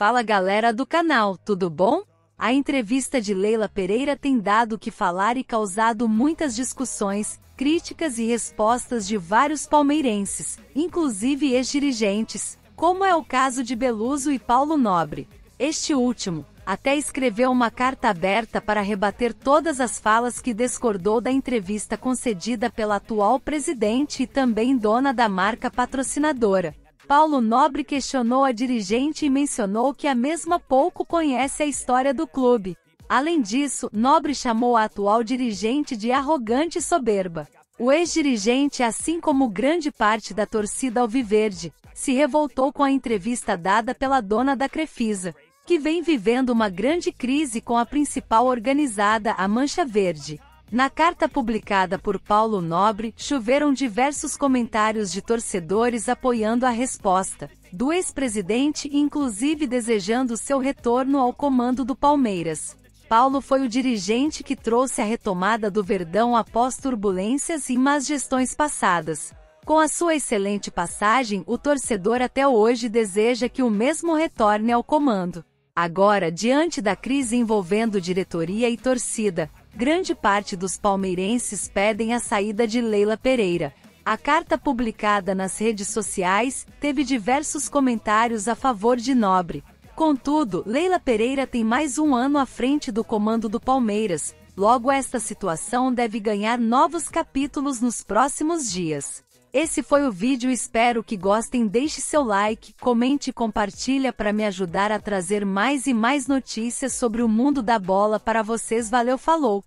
Fala galera do canal, tudo bom? A entrevista de Leila Pereira tem dado o que falar e causado muitas discussões, críticas e respostas de vários palmeirenses, inclusive ex-dirigentes, como é o caso de Beluso e Paulo Nobre. Este último, até escreveu uma carta aberta para rebater todas as falas que discordou da entrevista concedida pela atual presidente e também dona da marca patrocinadora. Paulo Nobre questionou a dirigente e mencionou que a mesma pouco conhece a história do clube. Além disso, Nobre chamou a atual dirigente de arrogante e soberba. O ex-dirigente, assim como grande parte da torcida alviverde, se revoltou com a entrevista dada pela dona da Crefisa, que vem vivendo uma grande crise com a principal organizada, a Mancha Verde. Na carta publicada por Paulo Nobre, choveram diversos comentários de torcedores apoiando a resposta do ex-presidente inclusive desejando seu retorno ao comando do Palmeiras. Paulo foi o dirigente que trouxe a retomada do Verdão após turbulências e más gestões passadas. Com a sua excelente passagem, o torcedor até hoje deseja que o mesmo retorne ao comando. Agora, diante da crise envolvendo diretoria e torcida, grande parte dos palmeirenses pedem a saída de Leila Pereira. A carta publicada nas redes sociais teve diversos comentários a favor de Nobre. Contudo, Leila Pereira tem mais um ano à frente do comando do Palmeiras, logo esta situação deve ganhar novos capítulos nos próximos dias. Esse foi o vídeo, espero que gostem, deixe seu like, comente e compartilha para me ajudar a trazer mais e mais notícias sobre o mundo da bola para vocês. Valeu, falou!